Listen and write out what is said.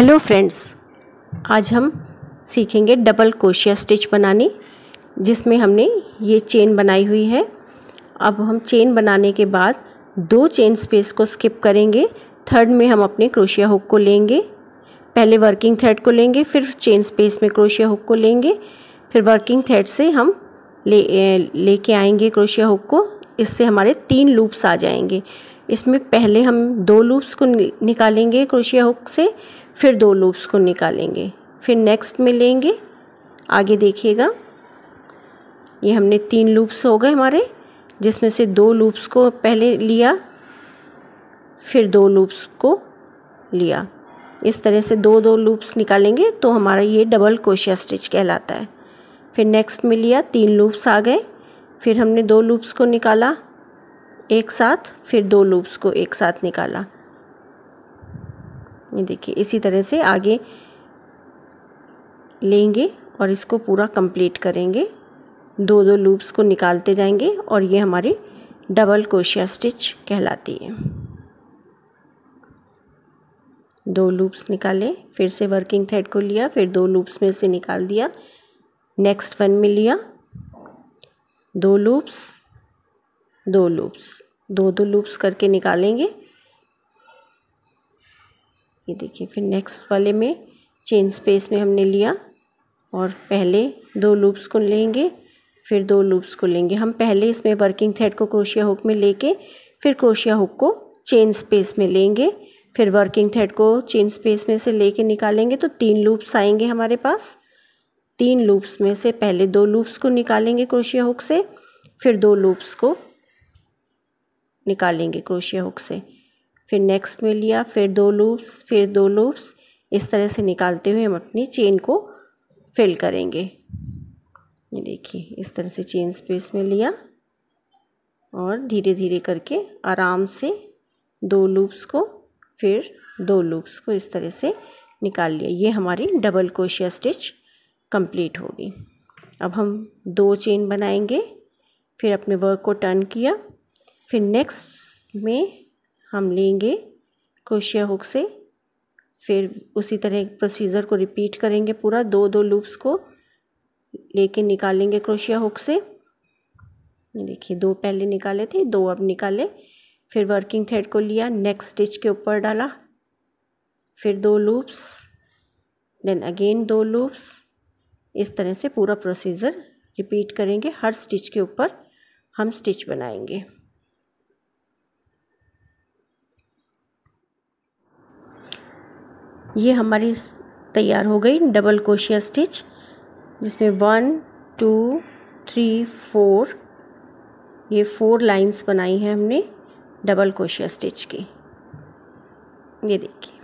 Hello friends आज हम सीखेंगे डबल कोशिया स्टिच बनानी, जिसमें हमने ये चेन बनाई हुई है। अब हम चेन बनाने के बाद दो चेन स्पेस को स्किप करेंगे। थर्ड में हम अपने क्रोशिया हुक को लेंगे। पहले वर्किंग थ्रेड को लेंगे, फिर चेन स्पेस में क्रोशिया हुक को लेंगे। फिर वर्किंग थ्रेड से हम ले लेके आएँगे क्रोशिया हुक को। इससे हमारे तीन लूप्स आ जाएँगे। इसमें पहले हम दो लूप्स को निकालेंगे क्रोशिया हुक से। फिर दो लूप्स को निकालेंगे। फिर नेक्स्ट में लेंगे आगे देखिएगा। ये हमने तीन लूप्स हो गए हमारे, जिसमें से दो लूप्स को पहले लिया, फिर दो लूप्स को लिया। इस तरह से दो दो लूप्स निकालेंगे तो हमारा ये डबल कोशिया स्टिच कहलाता है। फिर नेक्स्ट में लिया, तीन लूप्स आ गए। फिर हमने दो लूप्स को निकाला, एक साथ, फिर दो लूप्स को एक साथ निकाला। ये देखिए, इसी तरह से आगे लेंगे और इसको पूरा कंप्लीट करेंगे। दो दो लूप्स को निकालते जाएँगे और ये हमारी डबल कोशिया स्टिच कहलाती है। दो लूप्स निकाले, फिर से वर्किंग थ्रेड को लिया, फिर दो लूप्स में से निकाल दिया। नेक्स्ट वन में लिया। दो लूप्स दो लूप्स दो दो लूप्स करके निकालेंगे। ये देखिए, फिर नेक्स्ट वाले में चेन स्पेस में हमने लिया और पहले दो लूप्स को लेंगे, फिर दो लूप्स को लेंगे। हम पहले इसमें वर्किंग थ्रेड को क्रोशिया हुक में लेके, फिर क्रोशिया हुक को चेन स्पेस में लेंगे, फिर वर्किंग थ्रेड को चेन स्पेस में से लेके निकालेंगे तो तीन लूप्स आएँगे हमारे पास। तीन लूप्स में से पहले दो लूप्स को निकालेंगे क्रोशिया हुक से, फिर दो लूप्स को निकालेंगे क्रोशिया हुक से। फिर नेक्स्ट में लिया, फिर दो लूप्स फिर दो लूप्स इस तरह से निकालते हुए हम अपनी चेन को फिल करेंगे। ये देखिए, इस तरह से चेन स्पेस में लिया और धीरे धीरे करके आराम से दो लूप्स को, फिर दो लूप्स को इस तरह से निकाल लिया। ये हमारी डबल कोशिया स्टिच कंप्लीट होगी। अब हम दो चेन बनाएँगे, फिर अपने वर्क को टर्न किया, फिर नेक्स्ट में हम लेंगे क्रोशिया हुक से। फिर उसी तरह प्रोसीजर को रिपीट करेंगे पूरा। दो दो लूप्स को लेके निकालेंगे क्रोशिया हुक से। देखिए, दो पहले निकाले थे, दो अब निकाले। फिर वर्किंग थ्रेड को लिया नेक्स्ट स्टिच के ऊपर डाला। फिर दो लूप्स देन अगेन दो लूप्स इस तरह से पूरा प्रोसीजर रिपीट करेंगे। हर स्टिच के ऊपर हम स्टिच बनाएँगे। ये हमारी तैयार हो गई डबल कोशिया स्टिच जिसमें वन टू थ्री फोर ये फोर लाइंस बनाई हैं हमने डबल कोशिया स्टिच की। ये देखिए।